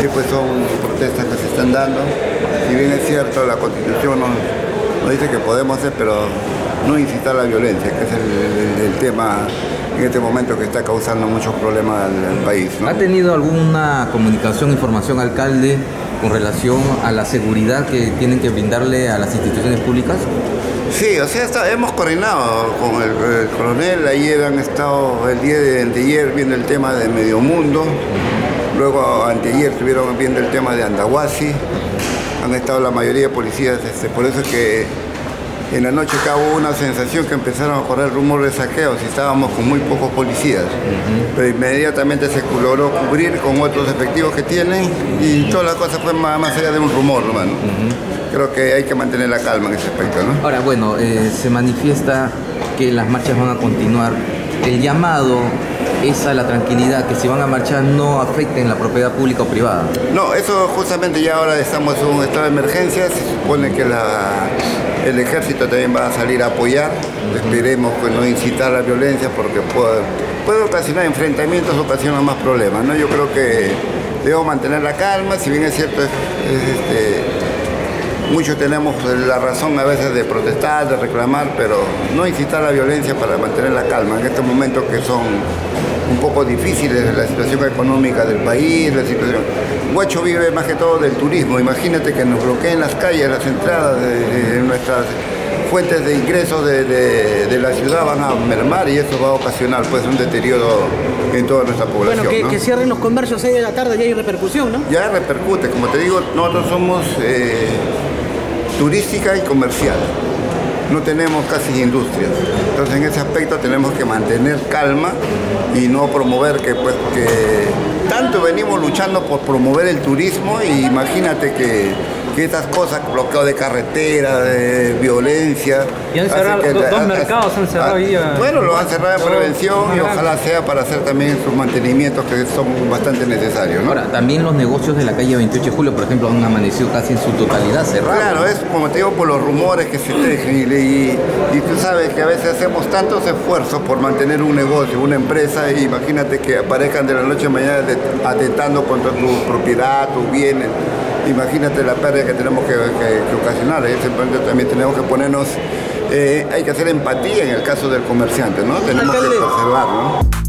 Sí, pues son protestas que se están dando. Si bien es cierto, la constitución nos, nos dice que podemos hacer, pero no incitar la violencia, que es el, el- el tema en este momento que está causando muchos problemas al, al país. ¿no? ¿Ha tenido alguna comunicación, información, alcalde, con relación a la seguridad que tienen que brindarle a las instituciones públicas? Sí, o sea, está- hemos coordinado con el, el coronel, ayer han estado, el día de anteayer viendo el tema de Medio Mundo, luego anteayer estuvieron viendo el tema de Andahuasi, han estado la mayoría de policías, este, por eso es que en la noche acá hubo una sensación que empezaron a correr rumores de saqueos y estábamos con muy pocos policías, pero inmediatamente se logró cubrir con otros efectivos que tienen y toda la cosa fue más, más allá de un rumor, hermano. Creo que hay que mantener la calma en ese aspecto, ¿no? Ahora, bueno, eh, se manifiesta que las marchas van a continuar. El llamado es a la tranquilidad, que si van a marchar no afecten la propiedad pública o privada. No, eso justamente ya ahora estamos en un estado de emergencia, se supone que la- el ejército también va a salir a apoyar, esperemos que no incitar la violencia porque puede, puede ocasionar enfrentamientos, ocasiona más problemas, ¿no? Yo creo que debemos mantener la calma, si bien es cierto, es- es, este, muchos tenemos la razón a veces de protestar, de reclamar, pero no incitar a la violencia para mantener la calma en estos momentos que son un poco difíciles, la situación económica del país, la situación... Huacho vive más que todo del turismo, imagínate que nos bloqueen las calles, las entradas de, de nuestras fuentes de ingresos de, de- de la ciudad van a mermar y eso va a ocasionar pues un deterioro en toda nuestra población. Bueno, que, ¿no? que cierren los comercios a 6 de la tarde ya hay repercusión, ¿no? ya repercute. Como te digo, nosotros somos eh, turística y comercial. No tenemos casi industrias. Entonces en ese aspecto tenemos que mantener calma y no promover que pues que tanto venimos luchando por promover el turismo y imagínate que, que estas cosas, bloqueo de carretera, de violencia. Y han cerrado- que dos mercados han cerrado ahí a- Bueno, lo han cerrado en prevención y ojalá sea para hacer también sus mantenimientos que son bastante necesarios. ¿no? Ahora, también los negocios de la calle 28 de julio, por ejemplo, han amanecido casi en su totalidad cerrados. Claro, es como te digo por los rumores que se tejen y, y- y tú sabes que a veces hacemos tantos esfuerzos por mantener un negocio, una empresa y imagínate que aparezcan de la noche a mañana atentando contra tu propiedad, tus bienes. Imagínate la pérdida que tenemos que, que- que ocasionar. En ese momento también tenemos que ponernos, eh, hay que hacer empatía en el caso del comerciante, ¿no? Tenemos que observar, ¿no?